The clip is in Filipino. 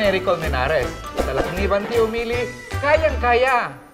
Nery Menares. Sa Lakniban Tiumili, kayang-kaya.